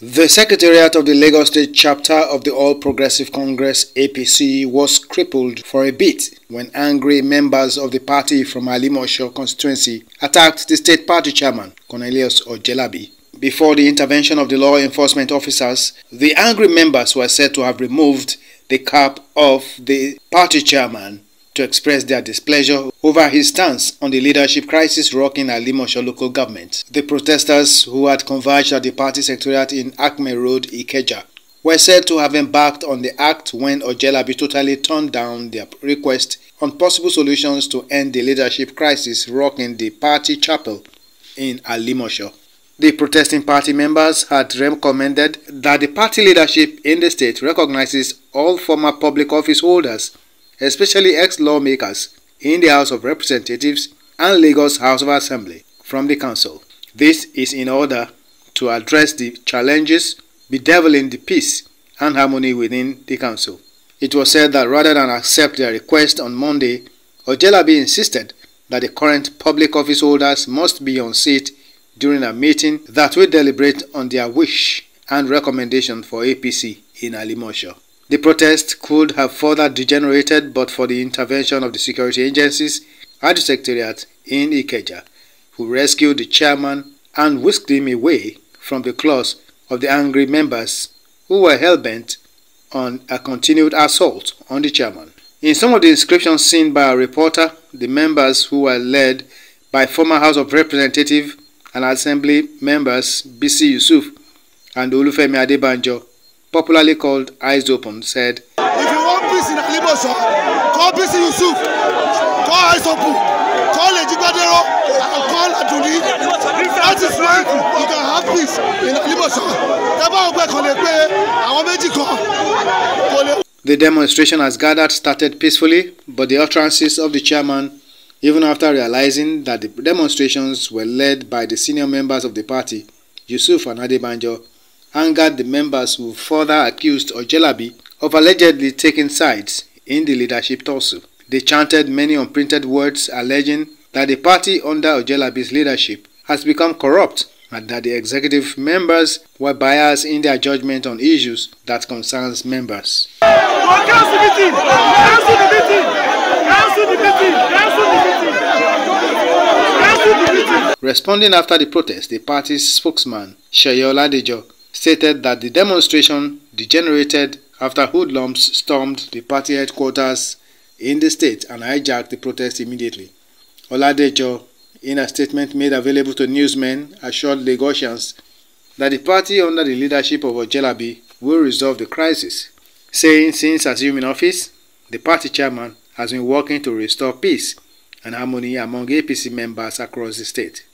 The Secretariat of the Lagos State chapter of the All Progressive Congress APC was crippled for a bit when angry members of the party from Alimosho constituency attacked the state party chairman, Cornelius Ojelabi. Before the intervention of the law enforcement officers, the angry members were said to have removed the cap of the party chairman to express their displeasure over his stance on the leadership crisis rocking Alimosho local government. The protesters who had converged at the party secretariat in Acme Road, Ikeja, were said to have embarked on the act when Ojelabi totally turned down their request on possible solutions to end the leadership crisis rocking the party chapel in Alimosho. The protesting party members had recommended that the party leadership in the state recognizes all former public office holders especially ex-lawmakers in the House of Representatives and Lagos House of Assembly from the Council. This is in order to address the challenges bedeviling the peace and harmony within the Council. It was said that rather than accept their request on Monday, Ojelabi insisted that the current public office holders must be on seat during a meeting that will deliberate on their wish and recommendation for APC in Alimosho. The protest could have further degenerated but for the intervention of the security agencies at the Secretariat in Ikeja, who rescued the chairman and whisked him away from the claws of the angry members who were hell-bent on a continued assault on the chairman. In some of the inscriptions seen by a reporter, the members who were led by former House of Representative and Assembly members Bisi Yusuf and Olufemi Adebanjo popularly called Eyes Open, said, If you want peace in Alimoso, call peace in Yusuf, call Eyes Open, call Ejigbadero, and call Aduni. That is why you can have peace in kan The demonstration has gathered started peacefully, but the utterances of the chairman, even after realizing that the demonstrations were led by the senior members of the party, Yusuf and Adebanjo, angered the members who further accused Ojelabi of allegedly taking sides in the leadership tussle. They chanted many unprinted words alleging that the party under Ojelabi's leadership has become corrupt and that the executive members were biased in their judgment on issues that concerns members. Responding after the protest, the party's spokesman, Seye Oladejo, stated that the demonstration degenerated after hoodlums stormed the party headquarters in the state and hijacked the protest immediately. Oladejo, in a statement made available to newsmen, assured Lagosians that the party under the leadership of Ojelabi will resolve the crisis, saying since assuming office, the party chairman has been working to restore peace and harmony among APC members across the state.